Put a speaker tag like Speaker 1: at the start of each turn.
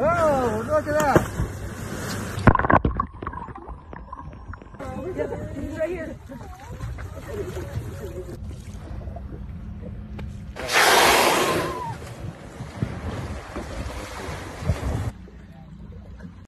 Speaker 1: Oh, look at that.
Speaker 2: He's right here.